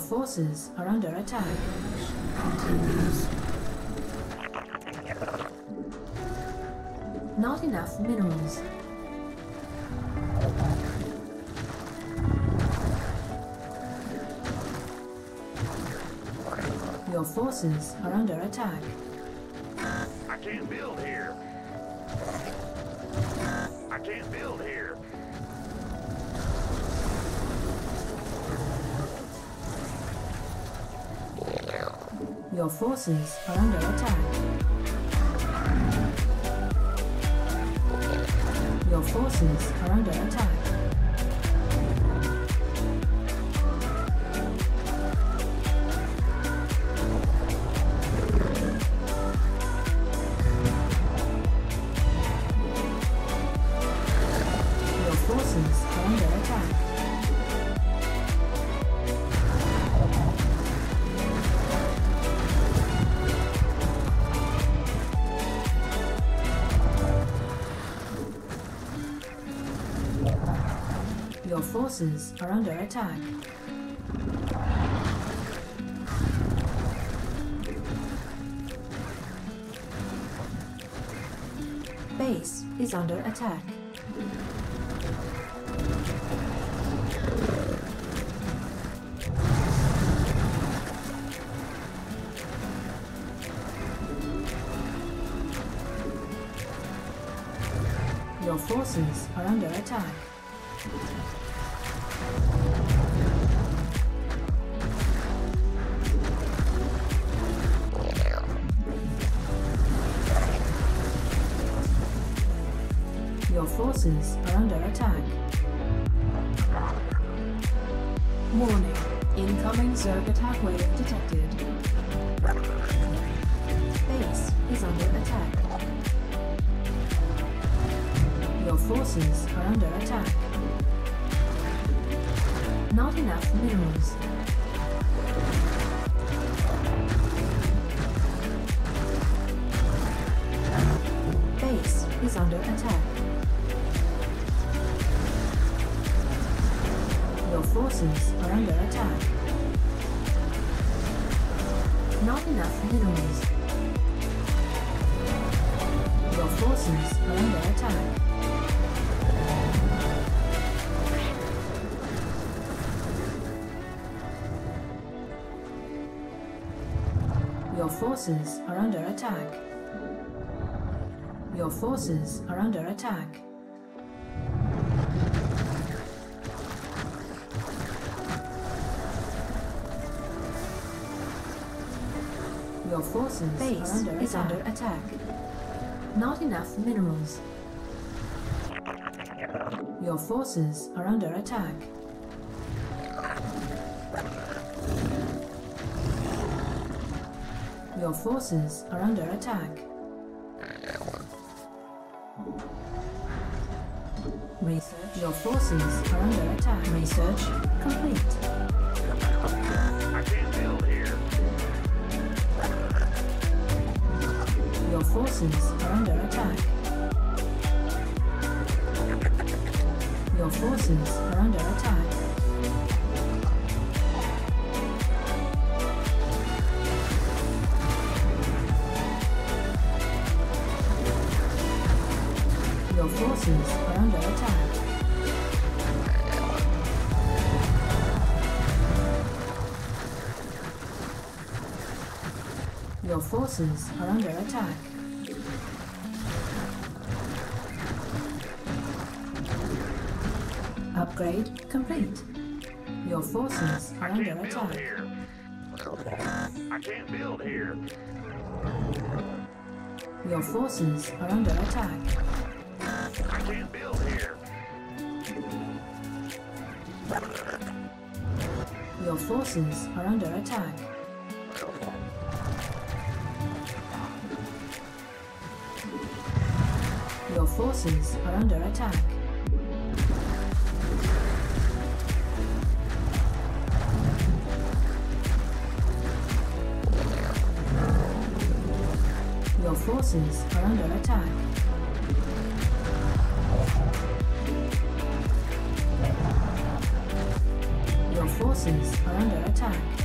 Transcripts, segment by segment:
forces are under attack. Not enough minerals. Your forces are under attack. I can't build here. I can't build here. Your forces are under attack. Your forces are under attack. Forces are under attack. Base is under attack. Your forces are under attack. Forces are under attack. Warning. Incoming Zerg attack wave detected. Base is under attack. Your forces are under attack. Not enough minerals. Forces are under attack. Your forces are under attack. Your forces Base are under is attack. under attack. Not enough minerals. Your forces are under attack. Your forces are under attack. Research. Your forces are under attack. Research complete. Your forces are under attack. Your forces forces are under attack. Upgrade complete. Your forces are under attack. here. I can't build here. Your forces are under attack. I can't build here. Your forces are under attack. Forces are under attack. Your forces are under attack. Your forces are under attack.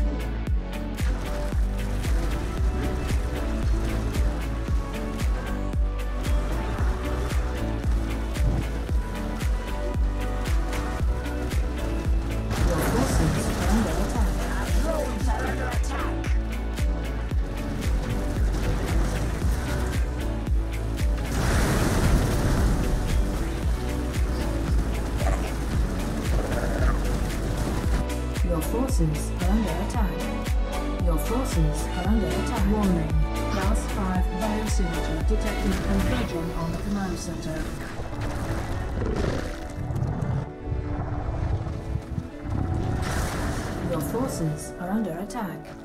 Forces are under attack. Your forces are under attack. Warning. Class 5 biosignature detected converging on the command center. Your forces are under attack.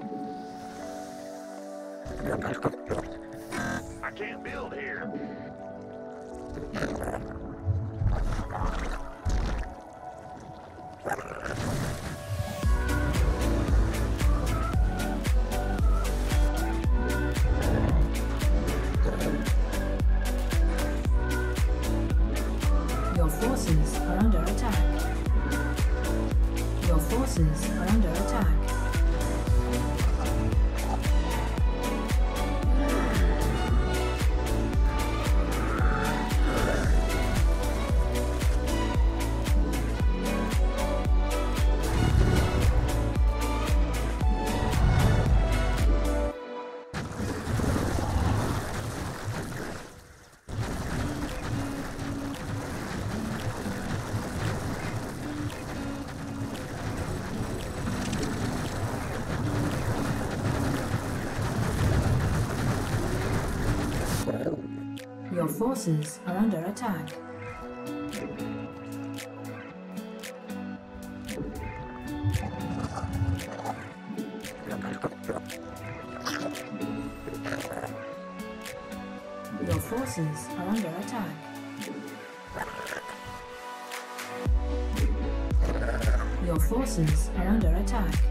Forces are under attack. Your forces are under attack. Your forces are under attack.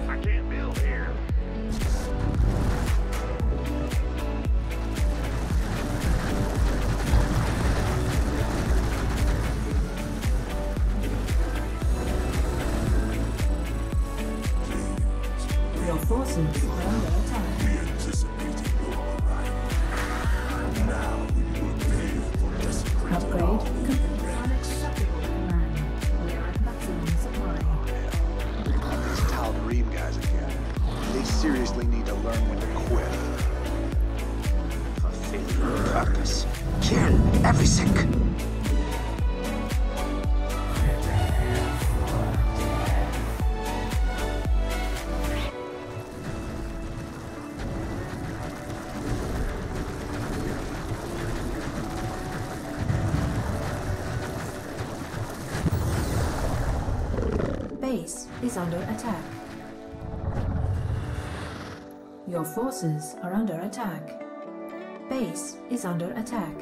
Is under attack. Your forces are under attack. Base is under attack.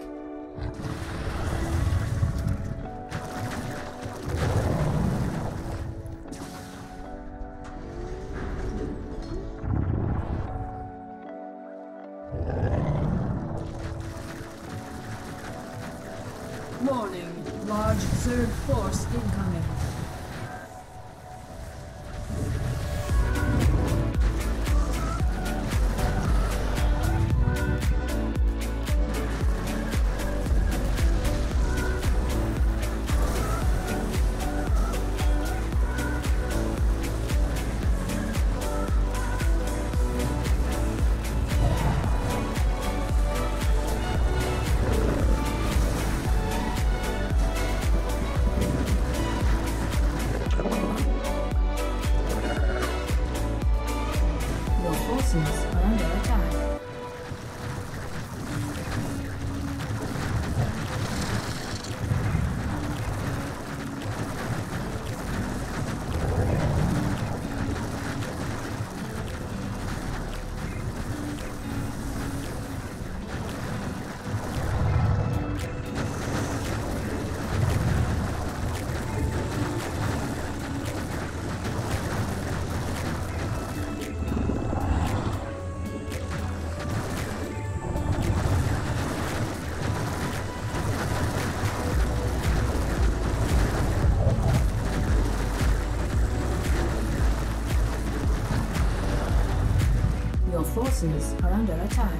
Forces are under attack.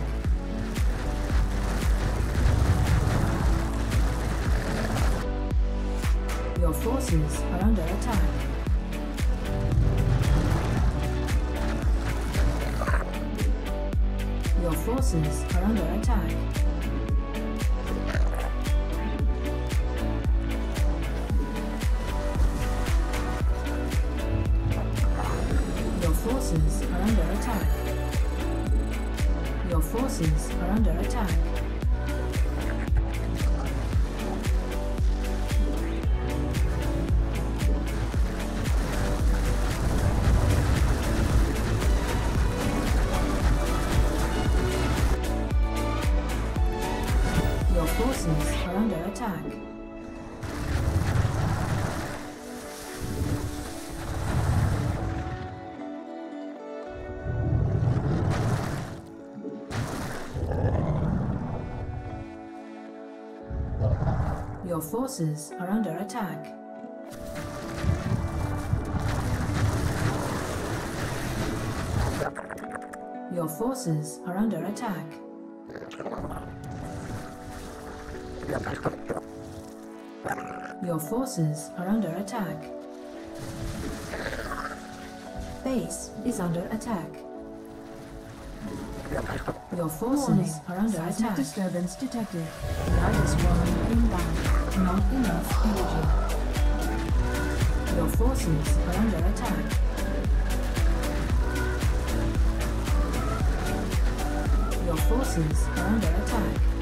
Your forces are under attack. Your forces are under attack. Your forces are under attack. Your forces are under attack. Your forces are under attack. Base is under attack. Your forces are under seismic attack. disturbance detected. Nydus worm inbound. Not enough energy. Your forces are under attack. Your forces are under attack.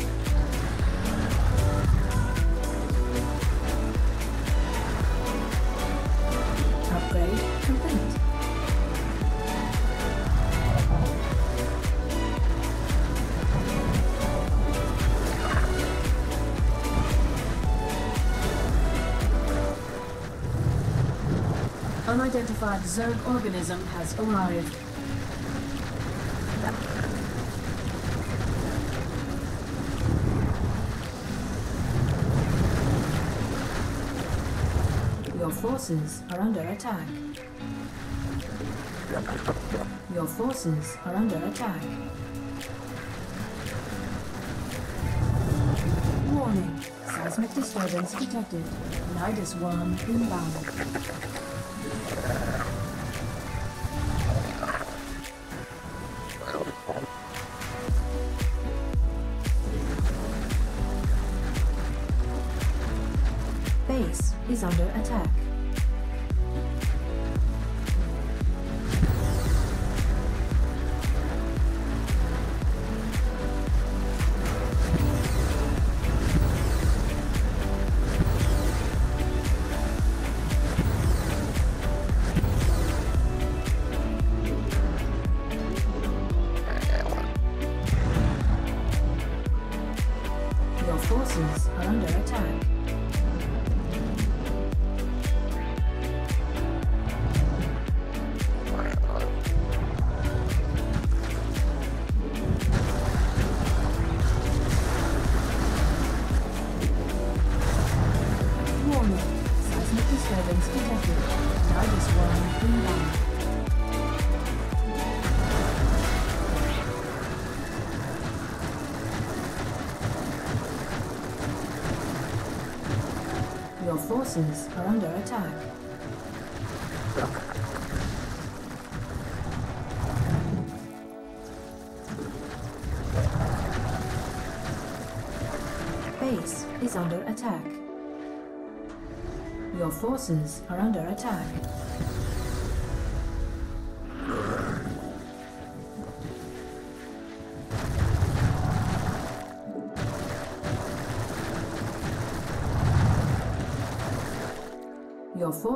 Unidentified Zerg organism has arrived. Your forces are under attack. Your forces are under attack. Warning, seismic disturbance detected. Nydus worm inbound. Your forces are under attack. Base is under attack. Your forces are under attack.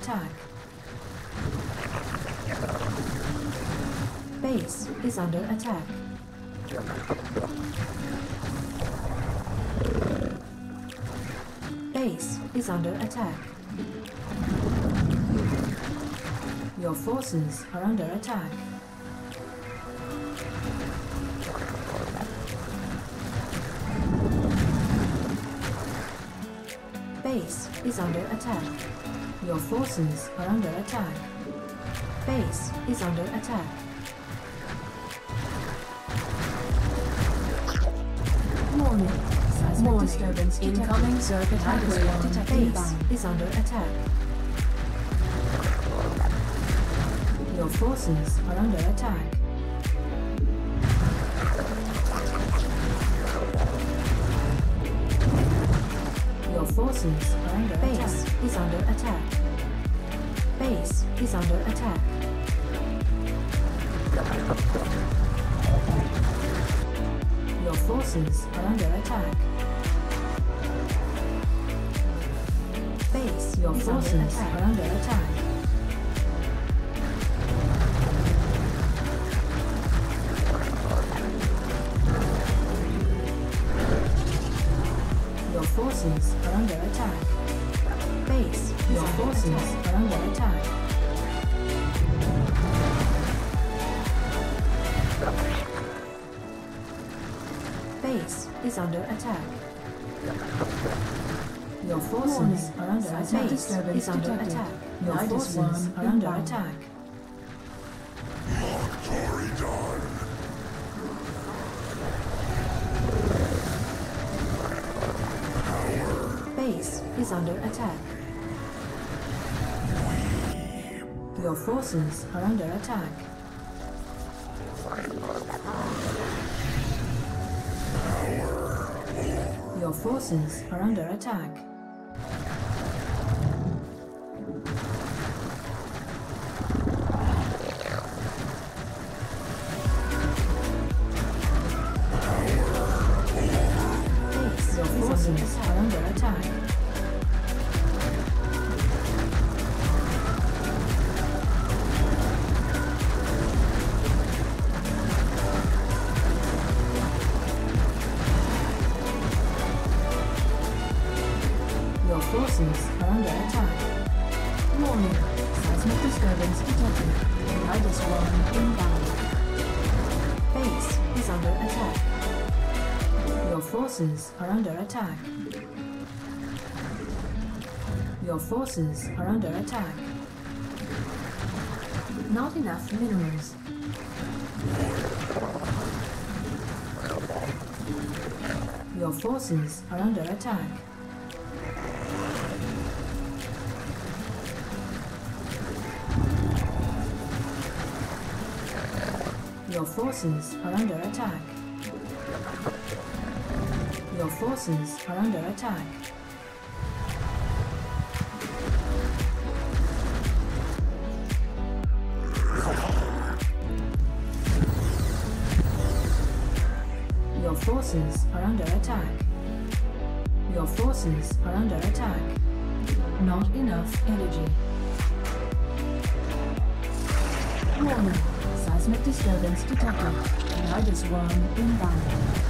Attack. Base is under attack. Base is under attack. Your forces are under attack. Base is under attack. Your forces are under attack. Base is under attack. Warning. Seismic disturbance detected. Incoming circuit Nydus upgrade 1 detected. base Inbound. is under attack. Your forces are under attack. Your forces are under base is under attack. Base is under attack. Your forces are under attack. Base, your forces are under attack. Is under attack. Your forces are under attack. Seismic Base is under detected. attack. Your Nydus forces one are under inbound. attack. Base is under attack. Your forces are under attack. Your forces are under attack. Attack. Your forces are under attack. Not enough minerals. Your forces are under attack. Your forces are under attack. Your forces are under attack. Your forces are under attack. Your forces are under attack. Not enough energy. Warning. Seismic disturbance detected. Nydus worm inbound.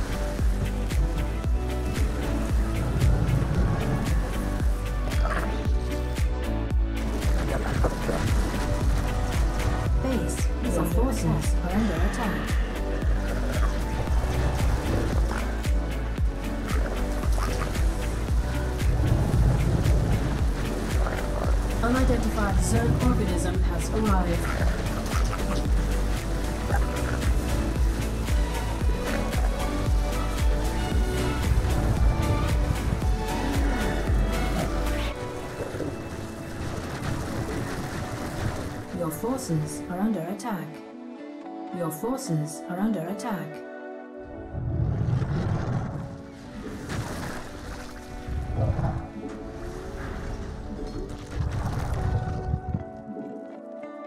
Forces are under attack. Your forces are under attack.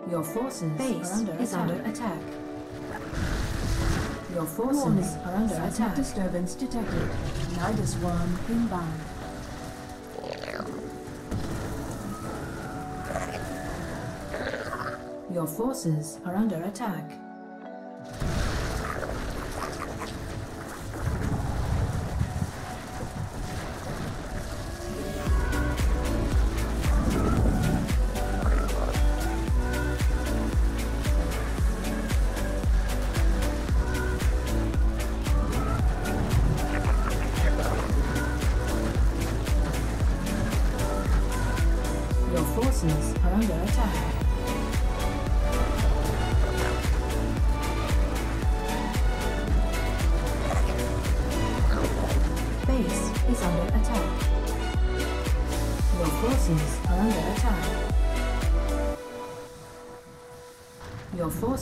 Your forces Base are under is attack. under attack. Your forces Warning. are under Seismic attack. disturbance detected. Nydus worm inbound. Your forces are under attack.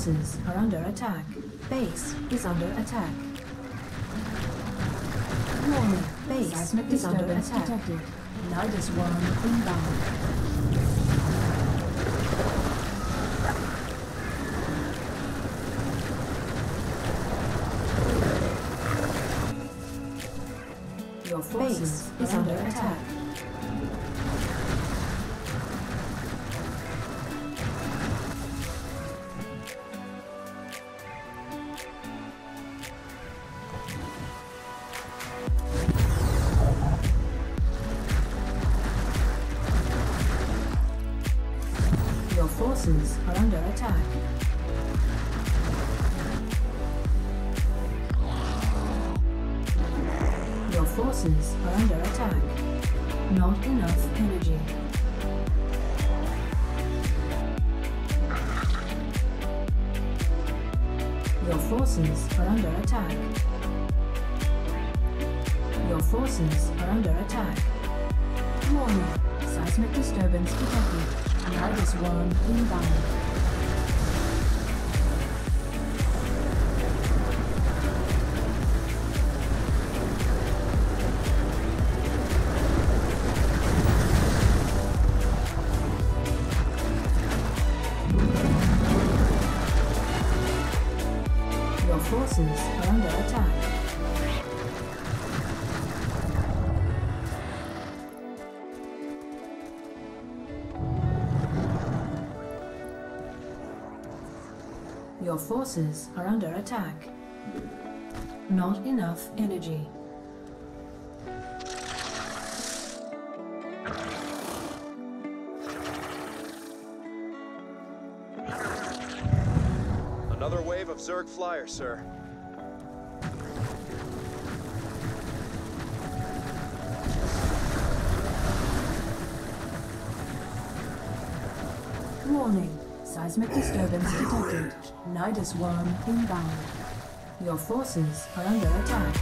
Forces are under attack. Base is under attack. Warning. Base Seismic is under attack. detected. Nydus worm inbound. Forces are under attack. Your forces are under attack. Warning. Seismic disturbance detected. Nydus worm inbound. Forces are under attack. Not enough energy. Another wave of Zerg flyers, sir. Seismic disturbance detected. Nydus worm inbound. Your forces are under attack.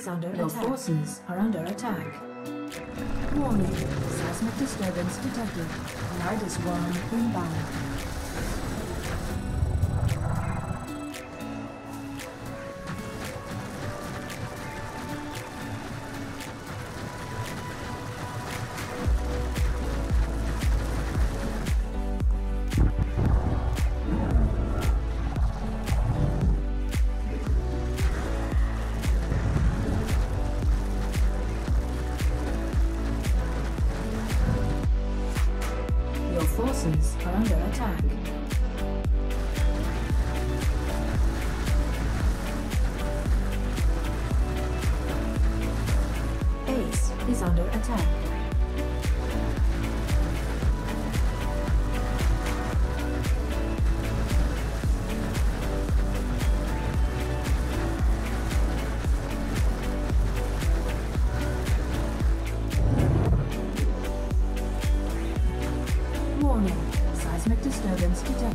Is under Your attack. forces are under attack. Warning. Seismic disturbance detected. Nydus worm inbound.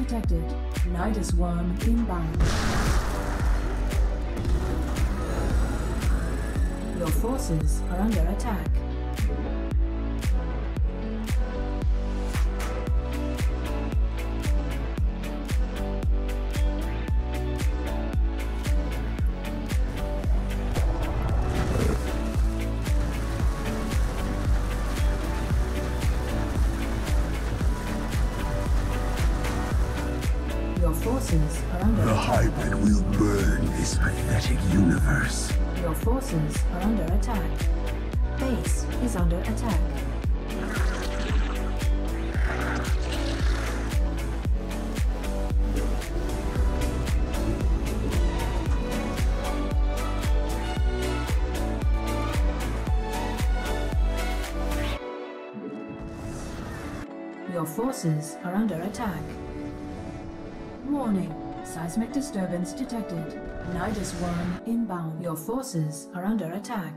Detected. Nydus worm inbound. Your forces are under attack. Forces are under attack. Warning. Seismic disturbance detected. Nydus 1 inbound. Your forces are under attack.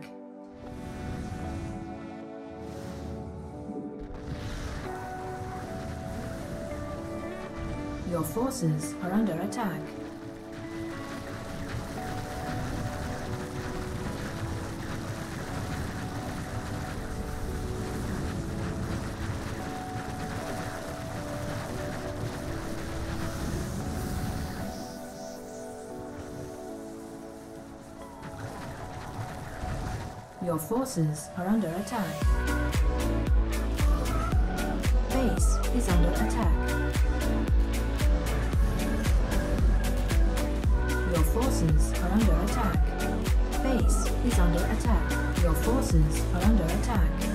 Your forces are under attack. Your forces are under attack. Base is under attack. Your forces are under attack. Base is under attack. Your forces are under attack.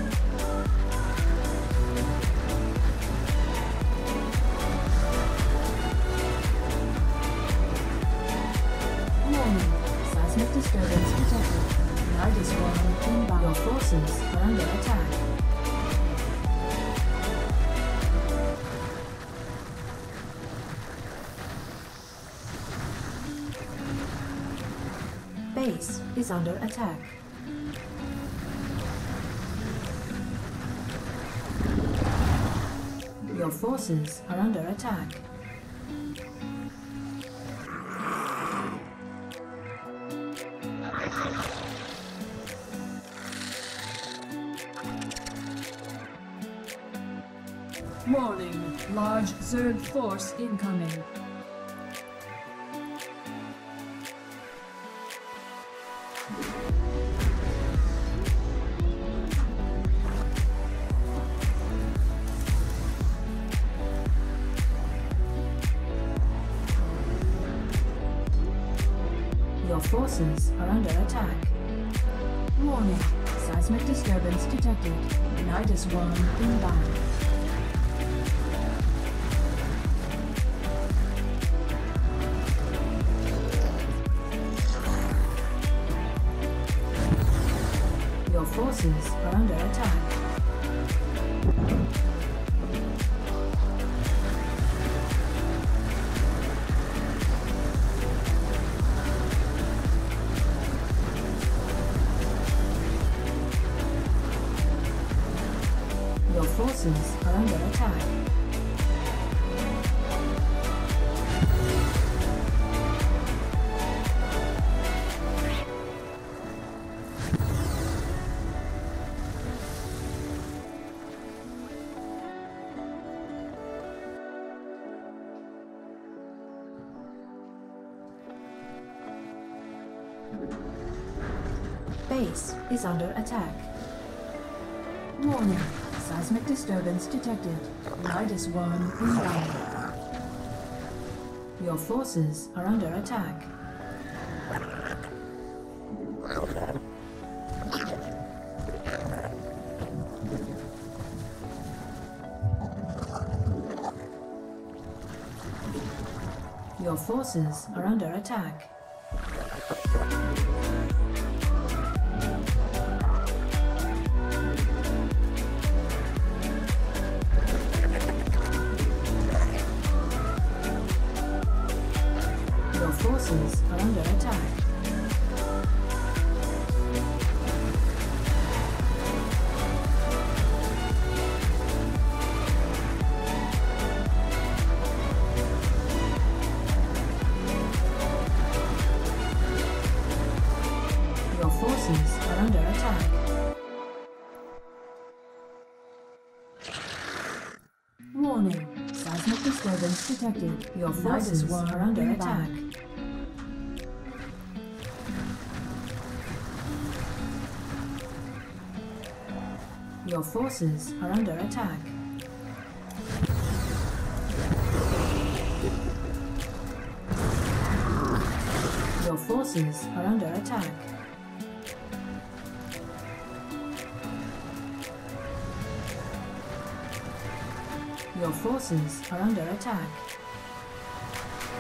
Is under attack. Your forces are under attack. Warning. Large Zerg force incoming. Your forces are under is under attack. Warning. Seismic disturbance detected. Nydus 1 inbound. Your forces are under attack. Your forces are under attack. Your forces are under attack. Your forces are under attack. Your forces are under attack. Your forces are under attack.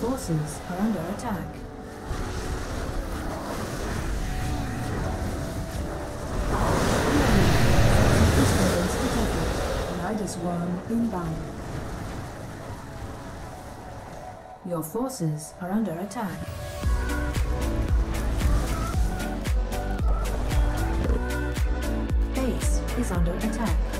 forces are under attack. Nydus worm inbound. Your forces are under attack. Base is under attack.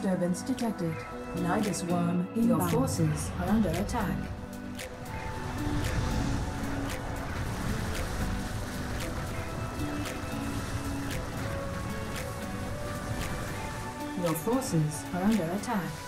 Disturbance detected. Nydus worm inbound. Your forces are under attack. Your forces are under attack.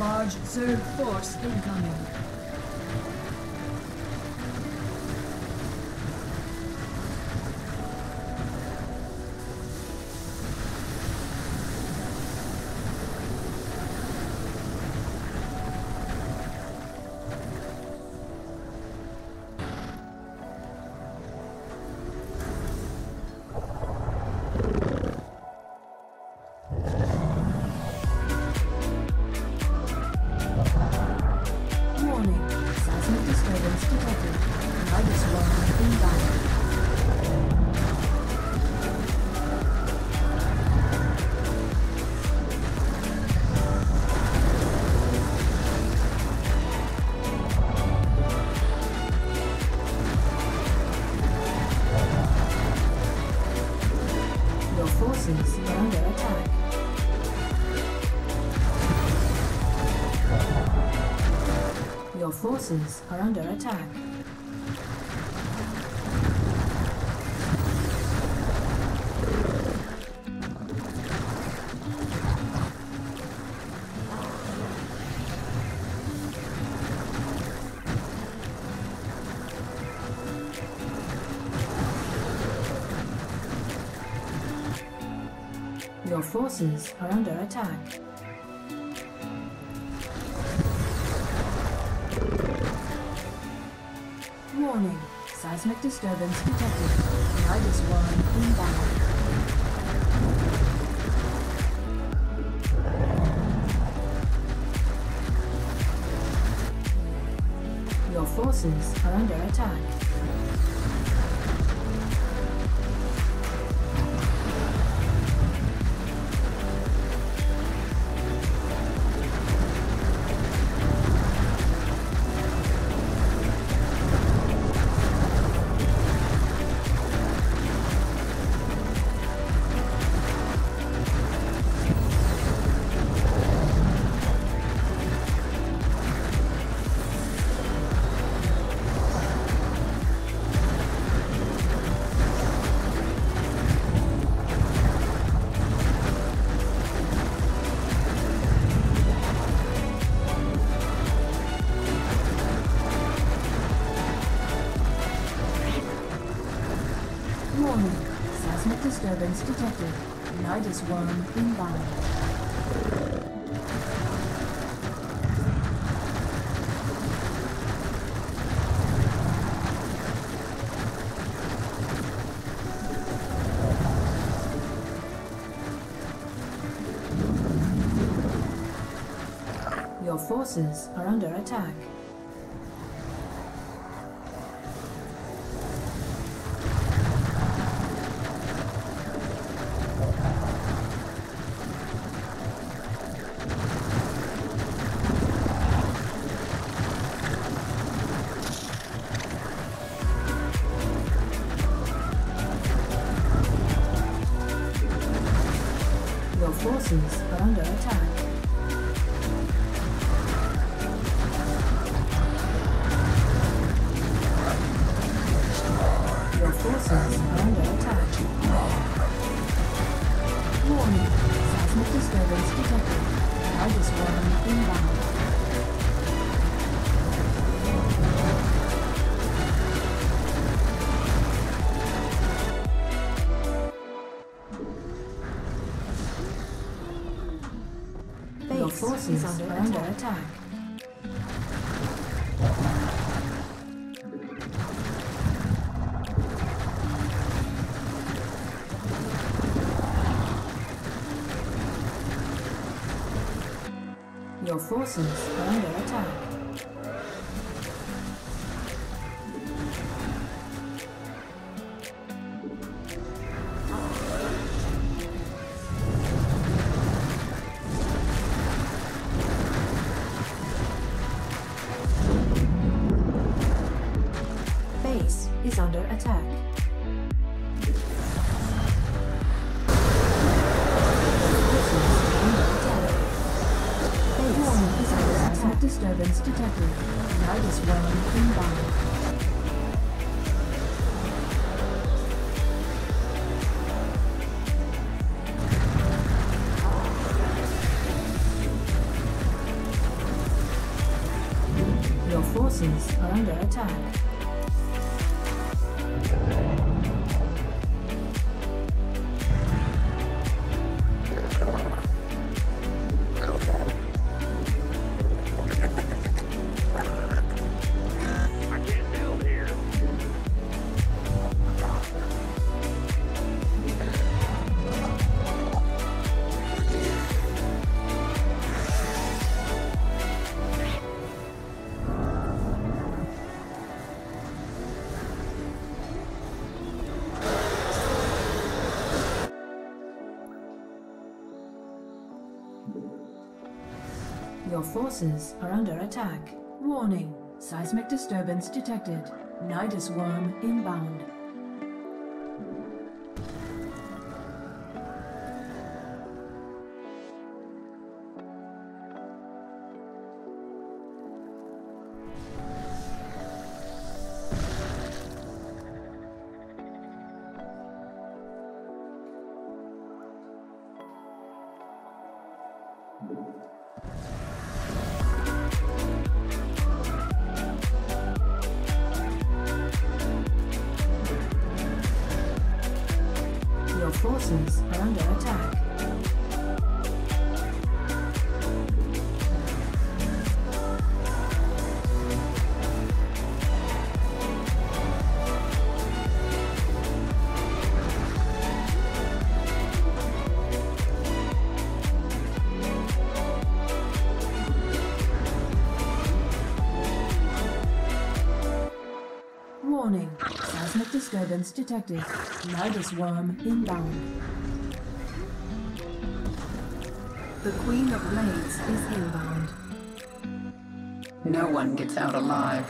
Large Zerg force incoming. Forces are under attack. Your forces are under attack. Seismic disturbance detected. Nydus worm inbound. Your forces are under attack. Disturbance detected. Nydus worm inbound. Your forces are under attack. Forces are under attack. Your forces are under attack. Your forces are under attack. Warning. Seismic disturbance detected. Nydus worm inbound. Disturbance detected. Nydus worm inbound. The Queen of Blades is inbound. No one gets out alive.